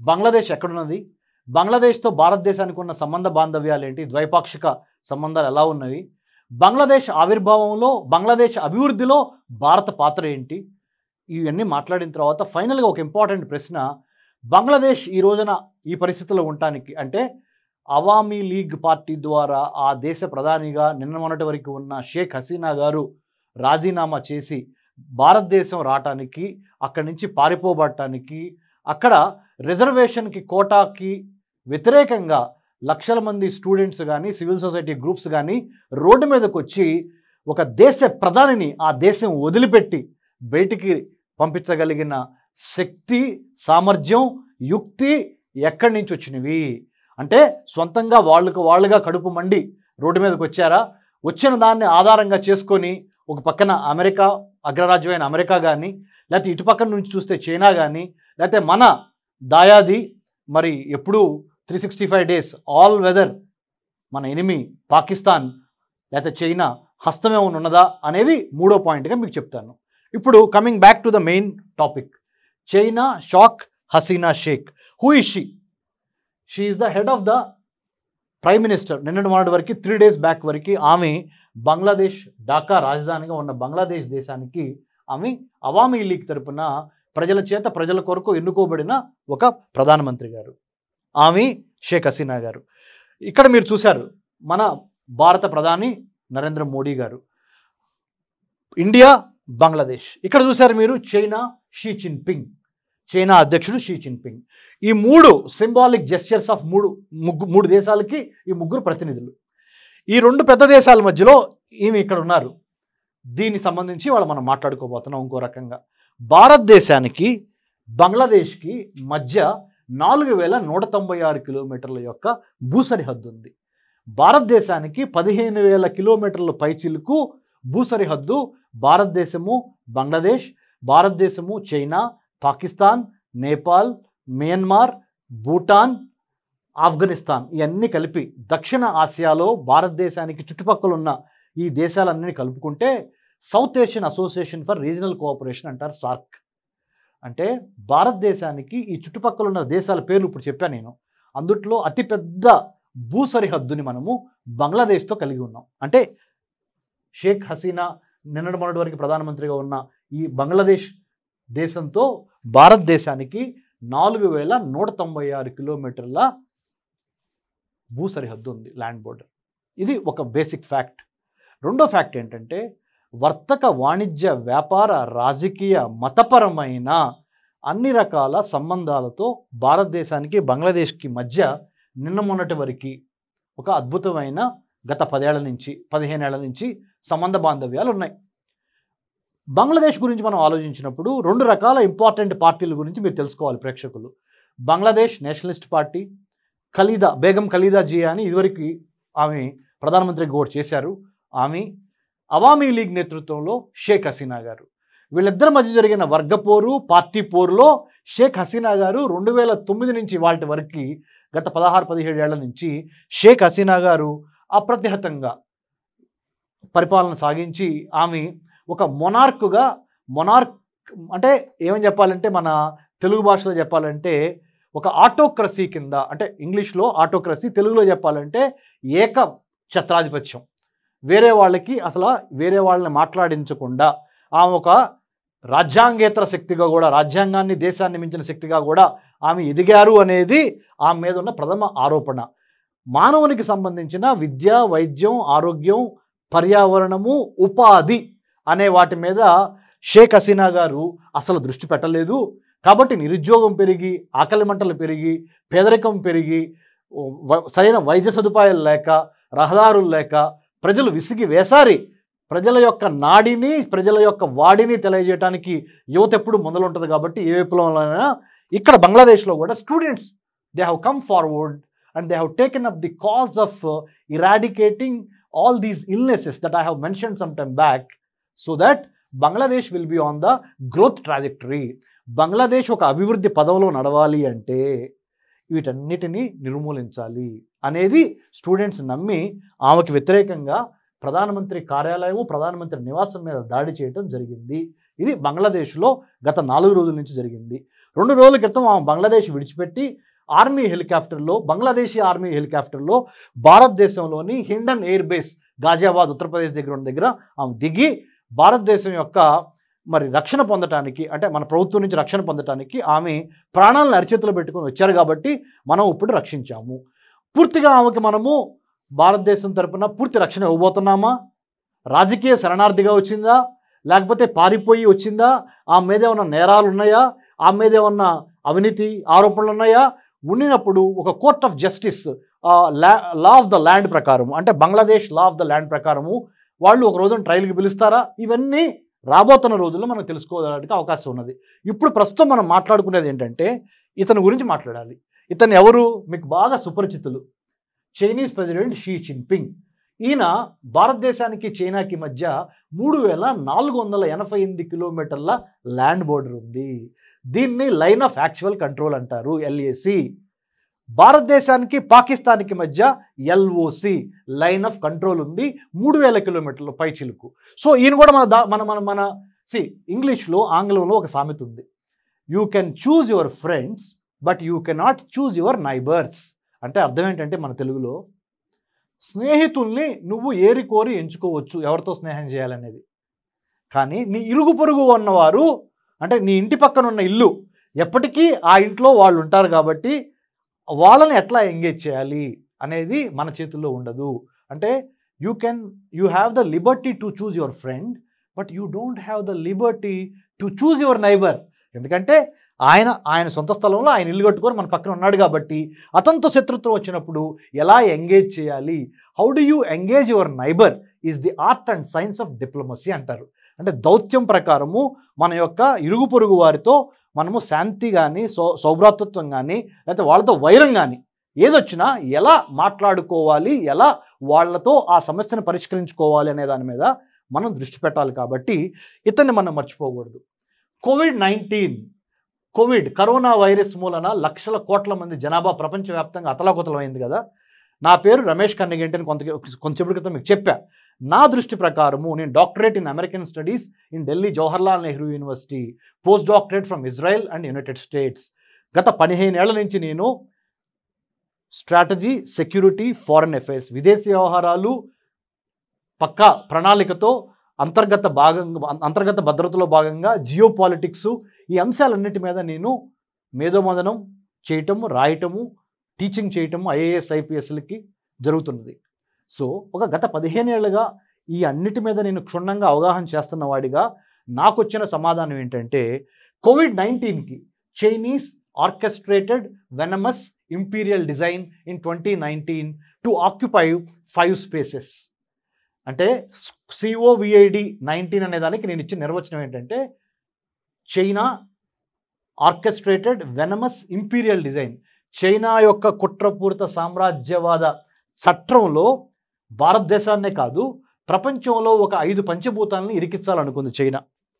బంగ్లాదేశ్ ఎక్కడున్నది? బంగ్లాదేశ్తో భారతదేశానికి ఉన్న సంబంధ బాంధవ్యాలు ఏంటి ద్వైపాక్షిక సంబంధాలు ఎలా ఉన్నవి? బంగ్లాదేశ్ ఆవిర్భావంలో బంగ్లాదేశ్ అభివృద్ధిలో భారత పాత్ర ఏంటి? ఇవన్నీ మాట్లాడిన తర్వాత ఫైనల్గా ఒక ఇంపార్టెంట్ ప్రశ్న. బంగ్లాదేశ్ ఈ రోజున ఈ పరిస్థితిలో ఉండటానికి అంటే అవామీ లీగ్ పార్టీ ద్వారా ఆ దేశ ప్రధానిగా నిన్న మొన్నటి వరకు ఉన్న షేక్ హసీనా గారు రాజీనామా చేసి భారతదేశం రావటానికి అక్కడి నుంచి పారిపోబడటానికి అక్కడ రిజర్వేషన్కి కోటాకి వ్యతిరేకంగా లక్షల మంది స్టూడెంట్స్ కానీ సివిల్ సొసైటీ గ్రూప్స్ కానీ రోడ్డు మీదకు వచ్చి ఒక దేశ ప్రధానిని ఆ దేశం వదిలిపెట్టి బయటికి పంపించగలిగిన శక్తి సామర్థ్యం యుక్తి ఎక్కడి నుంచి వచ్చినవి? అంటే సొంతంగా వాళ్ళకు వాళ్ళుగా కడుపు మండి రోడ్డు మీదకి వచ్చారా వచ్చిన దాన్ని ఆధారంగా చేసుకొని ఒక పక్కన అమెరికా అగ్రరాజ్యమైన అమెరికా కానీ లేకపోతే ఇటు పక్కన నుంచి చూస్తే చైనా కానీ లేకపోతే మన దాయాది మరి ఎప్పుడూ three sixty five days all weather మన ఎనిమి పాకిస్తాన్ లేకపోతే చైనా హస్తమే ఉన్నదా అనేవి మూడో పాయింట్గా మీకు చెప్తాను. ఇప్పుడు coming back to the main topic China shock Hasina Sheikh. Who is she she is the head of the prime minister నిన్నటి మొన్నటి వరకు త్రీ డేస్ బ్యాక్ వరకు ఆమె బంగ్లాదేశ్ ఢాకా రాజధానిగా ఉన్న బంగ్లాదేశ్ దేశానికి ఆమె అవామీ లీగ్ తరపున ప్రజల చేత ప్రజల కొరకు ఎన్నుకోబడిన ఒక ప్రధానమంత్రి గారు. ఆమె షేక్ హసీనా గారు. ఇక్కడ మీరు చూశారు మన భారత ప్రధాని నరేంద్ర మోడీ గారు. ఇండియా బంగ్లాదేశ్. ఇక్కడ చూశారు మీరు చైనా షీ జిన్పింగ్. చైనా అధ్యక్షుడు షీ జిన్పింగ్. ఈ మూడు సింబాలిక్ జెస్చర్స్ ఆఫ్ మూడు ముగ్గు మూడు దేశాలకి ఈ ముగ్గురు ప్రతినిధులు. ఈ రెండు పెద్ద దేశాల మధ్యలో ఈమె ఇక్కడ ఉన్నారు. దీనికి సంబంధించి వాళ్ళు మనం మాట్లాడుకోబోతున్నాం ఇంకో రకంగా. భారతదేశానికి బంగ్లాదేశ్కి మధ్య నాలుగు వేల నూట తొంభై ఆరు కిలోమీటర్ల యొక్క భూసరిహద్దు ఉంది. భారతదేశానికి పదిహేను వేల కిలోమీటర్ల పైచిలుకు భూసరిహద్దు భారతదేశము బంగ్లాదేశ్ భారతదేశము చైనా పాకిస్తాన్ నేపాల్ మయన్మార్ భూటాన్ ఆఫ్ఘనిస్తాన్ ఇవన్నీ కలిపి దక్షిణ ఆసియాలో భారతదేశానికి చుట్టుపక్కల ఉన్న ఈ దేశాలన్నీ కలుపుకుంటే South Asian Association for Regional Cooperation అంటారు సార్క్ అంటే భారతదేశానికి ఈ చుట్టుపక్కల ఉన్న దేశాల పేర్లు ఇప్పుడు చెప్పాను నేను. అందుట్లో అతిపెద్ద భూ సరిహద్దుని మనము బంగ్లాదేశ్తో కలిగి ఉన్నాం. అంటే షేక్ హసీనా నిన్నటి మొన్నటి వరకు ప్రధానమంత్రిగా ఉన్న ఈ బంగ్లాదేశ్ దేశంతో భారతదేశానికి నాలుగు వేల నూట తొంభై ఆరు కిలోమీటర్ల భూ సరిహద్దు ఉంది ల్యాండ్ బోర్డర్. ఇది ఒక బేసిక్ ఫ్యాక్ట్. రెండో ఫ్యాక్ట్ ఏంటంటే వర్తక వాణిజ్య వ్యాపార రాజకీయ మతపరమైన అన్ని రకాల సంబంధాలతో భారతదేశానికి బంగ్లాదేశ్కి మధ్య నిన్న మొన్నటి వరకు ఒక అద్భుతమైన గత పదేళ్ళ నుంచి పదిహేనేళ్ళ నుంచి సంబంధ బాంధవ్యాలు ఉన్నాయి. బంగ్లాదేశ్ గురించి మనం ఆలోచించినప్పుడు రెండు రకాల ఇంపార్టెంట్ పార్టీల గురించి మీరు తెలుసుకోవాలి ప్రేక్షకులు. బంగ్లాదేశ్ నేషనలిస్ట్ పార్టీ ఖలీదా బేగం ఖలీదా జియా అని ఇదివరకు ఆమె ప్రధానమంత్రి గోడ్ చేశారు ఆమె అవామీ లీగ్ నేతృత్వంలో షేక్ హసీనా గారు. వీళ్ళిద్దరి మధ్య జరిగిన వర్గ పోరు పార్టీ పోరులో షేక్ హసీనా గారు రెండు వేల తొమ్మిది నుంచి వాటి వరకు గత పదహారు పదిహేడు ఏళ్ళ నుంచి షేక్ హసీనా గారు అప్రతిహతంగా పరిపాలన సాగించి ఆమె ఒక మొనార్కుగా మొనార్క్ అంటే ఏమని చెప్పాలంటే మన తెలుగు భాషలో చెప్పాలంటే ఒక ఆటోక్రసీ కింద అంటే ఇంగ్లీష్లో ఆటోక్రసీ తెలుగులో చెప్పాలంటే ఏక ఛత్రాధిపత్యం వేరే వాళ్ళకి అసలు వేరే వాళ్ళని మాట్లాడించకుండా ఆమె ఒక రాజ్యాంగేతర శక్తిగా కూడా రాజ్యాంగాన్ని దేశాన్ని మించిన శక్తిగా కూడా ఆమె ఎదిగారు అనేది ఆమె మీద ఉన్న ప్రథమ ఆరోపణ. మానవునికి సంబంధించిన విద్య వైద్యం ఆరోగ్యం పర్యావరణము ఉపాధి అనే వాటి మీద షేక్ హసీనా గారు అసలు దృష్టి పెట్టలేదు. కాబట్టి నిరుద్యోగం పెరిగి ఆకలి మంటలు పెరిగి పేదరికం పెరిగి వ- సరైన వైద్య సదుపాయాలు లేక రహదారులు లేక ప్రజలు విసిగి వేసారి ప్రజల యొక్క నాడిని ప్రజల యొక్క వాడిని తెలియజేయడానికి యువత ఎప్పుడు మొదలుంటుంది కాబట్టి ఏ విప్లవంలోనైనా ఇక్కడ బంగ్లాదేశ్లో కూడా students they have come forward and they have taken up the cause of eradicating all these illnesses that I have mention some time back so that Bangladesh will be on the growth trajectory Bangladesh ఒక అభివృద్ధి పదవిలో నడవాలి అంటే వీటన్నిటినీ నిర్మూలించాలి అనేది students నమ్మి ఆమెకి వ్యతిరేకంగా ప్రధానమంత్రి కార్యాలయము ప్రధానమంత్రి నివాసం మీద దాడి చేయడం జరిగింది. ఇది బంగ్లాదేశ్లో గత నాలుగు రోజుల నుంచి జరిగింది. రెండు రోజుల క్రితం ఆమె బంగ్లాదేశ్ విడిచిపెట్టి ఆర్మీ హెలికాప్టర్లో బంగ్లాదేశీ ఆర్మీ హెలికాప్టర్లో భారతదేశంలోని హిండన్ ఎయిర్ బేస్ గాజియాబాద్ ఉత్తరప్రదేశ్ దగ్గర ఉన్న దగ్గర ఆమె దిగి భారతదేశం యొక్క మరి రక్షణ పొందటానికి అంటే మన ప్రభుత్వం నుంచి రక్షణ పొందటానికి ఆమె ప్రాణాలను అరిచేతిలో పెట్టుకొని వచ్చారు కాబట్టి మనం ఇప్పుడు రక్షించాము. పూర్తిగా ఆమెకి మనము భారతదేశం తరపున పూర్తి రక్షణ ఇవ్వబోతున్నామా? రాజకీయ శరణార్థిగా వచ్చిందా? లేకపోతే పారిపోయి వచ్చిందా? ఆమె మీద ఏమన్నా నేరాలు ఉన్నాయా? ఆమె మీద ఏమన్నా అవినీతి ఆరోపణలు ఉన్నాయా? ఉండినప్పుడు ఒక court of justice law of the land ప్రకారం అంటే Bangladesh law of the land ప్రకారము వాళ్ళు ఒక రోజున ట్రయల్కి పిలుస్తారా? ఇవన్నీ రాబోతున్న రోజుల్లో మనం తెలుసుకోవడానికి అవకాశం ఉన్నది. ఇప్పుడు ప్రస్తుతం మనం మాట్లాడుకునేది ఏంటంటే ఇతని గురించి మాట్లాడాలి. ఇతను ఎవరు? మీకు బాగా సుపరిచితులు. Chinese president Xi Jinping. ఈయన భారతదేశానికి చైనాకి మధ్య మూడు వేల నాలుగు వందల ఎనభై ఎనిమిది కిలోమీటర్ల ల్యాండ్ బోర్డర్ ఉంది. దీన్ని లైన్ ఆఫ్ యాక్చువల్ కంట్రోల్ అంటారు ఎల్ఏసి భారతదేశానికి పాకిస్తాన్కి మధ్య ఎల్ఓసి లైన్ ఆఫ్ కంట్రోల్ ఉంది. మూడు వేల కిలోమీటర్ల పై చిలుకు. సో ఈయన కూడా మన దా మన మన మన సి ఇంగ్లీష్లో ఆంగ్లంలో ఒక సామెత ఉంది. You can choose your friends but you cannot choose your neighbours అంటే అర్థం ఏంటంటే మన తెలుగులో స్నేహితుల్ని నువ్వు ఏరి కోరి ఎంచుకోవచ్చు ఎవరితో స్నేహం చేయాలనేది. కానీ నీ ఇరుగు పొరుగు ఉన్నవారు అంటే నీ ఇంటి పక్కన ఉన్న ఇల్లు ఎప్పటికీ ఆ ఇంట్లో వాళ్ళు ఉంటారు కాబట్టి వాళ్ళని ఎట్లా ఎంగేజ్ చేయాలి అనేది మన చేతుల్లో ఉండదు. అంటే you can you have the liberty to choose your friend but you don't have the liberty to choose your neighbour ఎందుకంటే ఆయన ఆయన సొంత స్థలంలో ఆయన ఇల్లు కట్టుకొని మన పక్కన ఉన్నాడు కాబట్టి అతనితో శత్రుత్వం వచ్చినప్పుడు ఎలా ఎంగేజ్ చేయాలి? How do you engage your neighbour is the art and science of diplomacy అంటారు. అంటే దౌత్యం ప్రకారము మన యొక్క ఇరుగు పొరుగు వారితో మనము శాంతి కానీ సౌ సౌభ్రాతృత్వం కానీ లేకపోతే వాళ్ళతో వైరం కానీ ఏదొచ్చినా ఎలా మాట్లాడుకోవాలి ఎలా వాళ్ళతో ఆ సమస్యను పరిష్కరించుకోవాలి అనే దాని మీద మనం దృష్టి పెట్టాలి కాబట్టి ఇతన్ని మనం మర్చిపోకూడదు. Covid nineteen covid corona virus మూలన లక్షల కోట్ల మంది జనాభా ప్రపంచవ్యాప్తంగా అతలాకుతలమైంది కదా. నా పేరు రమేష్ కన్నగంటి అని కొంత కొంచెం క్రితం మీకు చెప్పా. నా దృష్టి ప్రకారము నేను doctorate in American studies in Delhi Jawaharlal Nehru University post doctorate from Israel and United States. గత పదిహేను ఏళ్ళ నుంచి నేను స్ట్రాటజీ సెక్యూరిటీ ఫారెన్ అఫైర్స్ విదేశీ వ్యవహారాలు పక్కా ప్రణాళికతో అంతర్గత భాగంగా అంతర్గత భద్రతలో భాగంగా జియో పాలిటిక్స్ ఈ అంశాలన్నిటి మీద నేను మేధోమదనం చేయటము రాయటము టీచింగ్ చేయటం ఐఏఎస్ ఐపీఎస్లకి జరుగుతున్నది. సో ఒక గత పదిహేను ఏళ్ళుగా ఈ అన్నిటి మీద నేను క్షుణ్ణంగా అవగాహన చేస్తున్న వాడిగా నాకు వచ్చిన సమాధానం ఏంటంటే Covid నైన్టీన్కి Chinese orchestrated venomous imperial design in twenty nineteen to occupy five spaces. అంటే సిఓవిఐడి నైన్టీన్ అనే దానికి నేను ఇచ్చిన నిర్వచనం ఏంటంటే China orchestrated venomous imperial design. China యొక్క కుట్రపూరిత సామ్రాజ్యవాద చట్రంలో భారతదేశాన్నే కాదు ప్రపంచంలో ఒక ఐదు పంచభూతాలను ఇరికించాలనుకుంది చైనా.